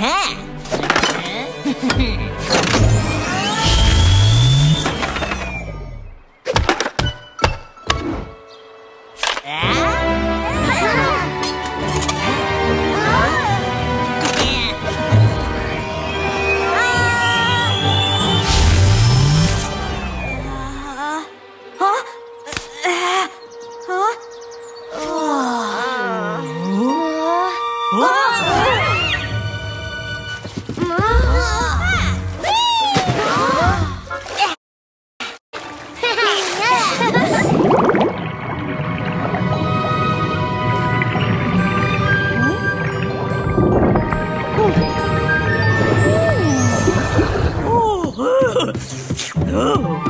হ্যাঁ Oh.